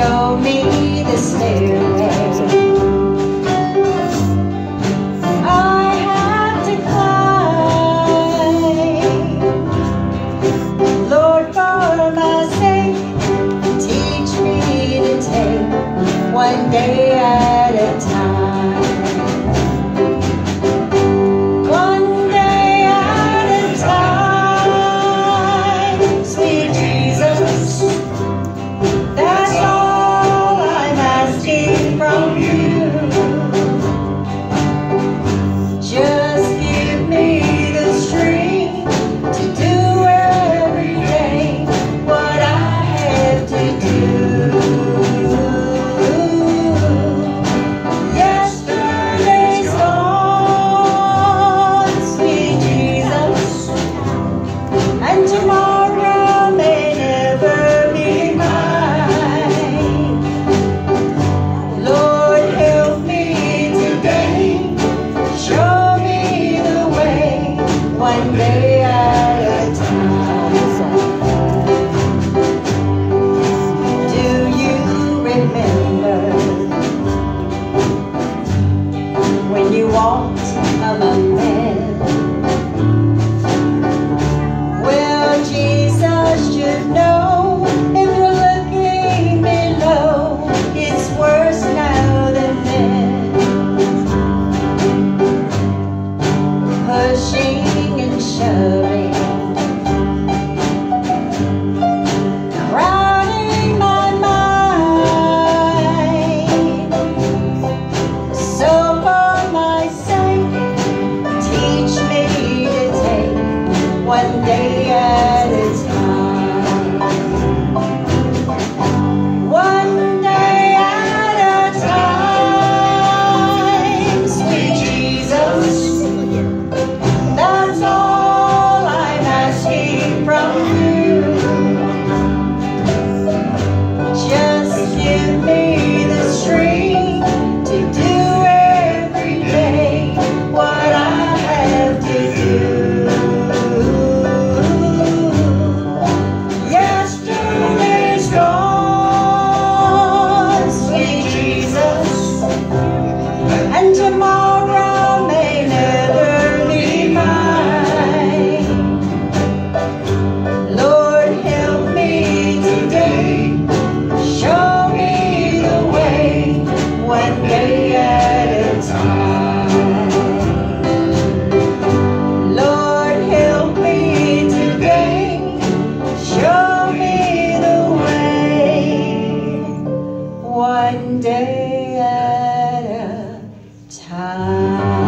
show me the stairs. pushing and shoving. one day at a time. Lord, help me today, show me the way, one day at a time.